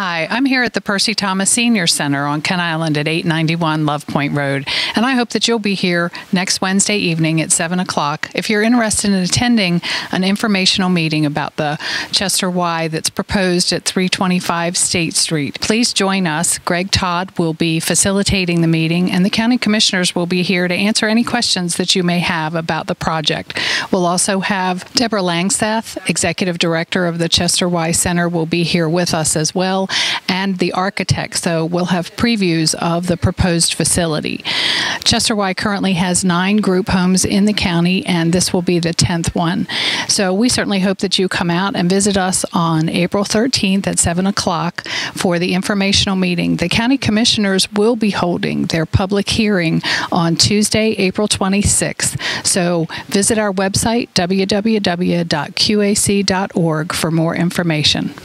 Hi, I'm here at the Percy Thomas Senior Center on Kent Island at 891 Love Point Road, and I hope that you'll be here next Wednesday evening at 7 o'clock if you're interested in attending an informational meeting about the Chesterwye that's proposed at 325 State Street. Please join us. Greg Todd will be facilitating the meeting, and the county commissioners will be here to answer any questions that you may have about the project. We'll also have Deborah Langseth, Executive Director of the Chesterwye Center, will be here with us as well and the architect. So we'll have previews of the proposed facility. Chesterwye currently has nine group homes in the county, and this will be the 10th one. So we certainly hope that you come out and visit us on April 13th at 7 o'clock for the informational meeting. The county commissioners will be holding their public hearing on Tuesday, April 26th. So visit our website, www.qac.org, for more information.